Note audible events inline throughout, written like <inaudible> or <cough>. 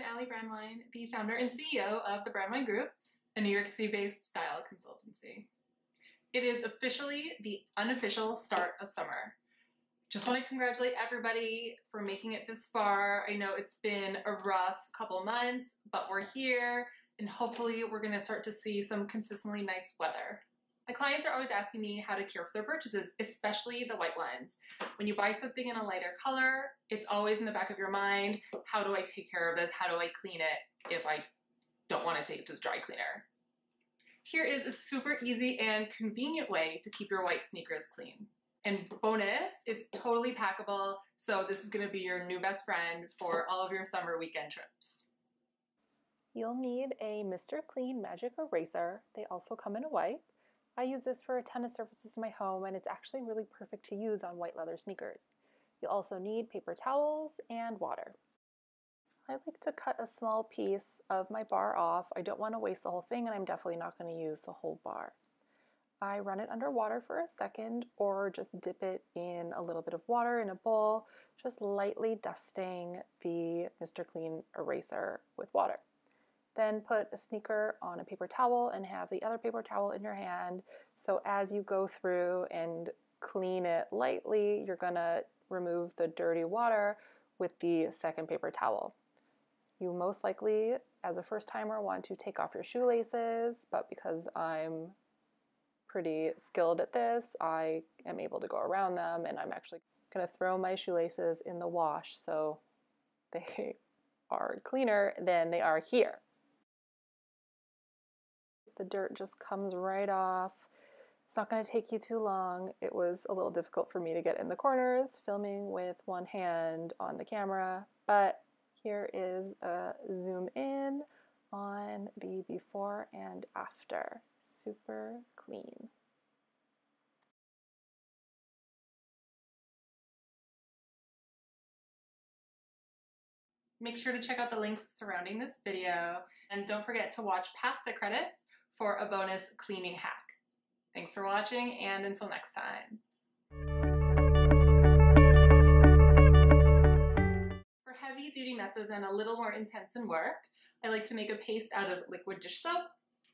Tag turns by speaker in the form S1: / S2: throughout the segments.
S1: Brandwein, the founder and CEO of the Brandwein Group, a New York City based style consultancy. It is officially the unofficial start of summer. Just want to congratulate everybody for making it this far. I know it's been a rough couple months, but we're here and hopefully we're going to start to see some consistently nice weather. My clients are always asking me how to care for their purchases, especially the white ones. When you buy something in a lighter color, it's always in the back of your mind, how do I take care of this? How do I clean it if I don't want to take it to the dry cleaner? Here is a super easy and convenient way to keep your white sneakers clean. And bonus, it's totally packable, so this is gonna be your new best friend for all of your summer weekend trips.
S2: You'll need a Mr. Clean Magic Eraser. They also come in a white. I use this for a ton of surfaces in my home and it's actually really perfect to use on white leather sneakers. You'll also need paper towels and water. I like to cut a small piece of my bar off. I don't want to waste the whole thing and I'm definitely not going to use the whole bar. I run it under water for a second or just dip it in a little bit of water in a bowl, just lightly dusting the Mr. Clean eraser with water. Then put a sneaker on a paper towel and have the other paper towel in your hand. So as you go through and clean it lightly, you're gonna remove the dirty water with the second paper towel. You most likely, as a first timer, want to take off your shoelaces, but because I'm pretty skilled at this, I am able to go around them and I'm actually gonna throw my shoelaces in the wash so they <laughs> are cleaner than they are here the dirt just comes right off. It's not going to take you too long. It was a little difficult for me to get in the corners filming with one hand on the camera, but here is a zoom in on the before and after. Super clean.
S1: Make sure to check out the links surrounding this video and don't forget to watch past the credits for a bonus cleaning hack. Thanks for watching and until next time. For heavy duty messes and a little more intense in work, I like to make a paste out of liquid dish soap,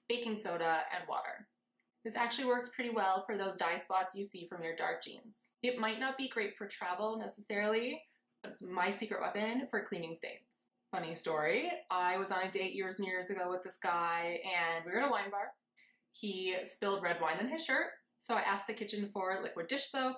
S1: baking soda, and water. This actually works pretty well for those dye spots you see from your dark jeans. It might not be great for travel necessarily, but it's my secret weapon for cleaning stains. Funny story. I was on a date years and years ago with this guy, and we were at a wine bar. He spilled red wine in his shirt, so I asked the kitchen for liquid dish soap,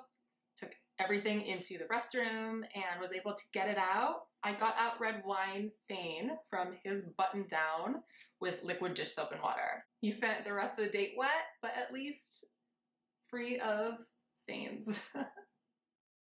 S1: took everything into the restroom, and was able to get it out. I got out red wine stain from his button down with liquid dish soap and water. He spent the rest of the date wet, but at least free of stains. <laughs>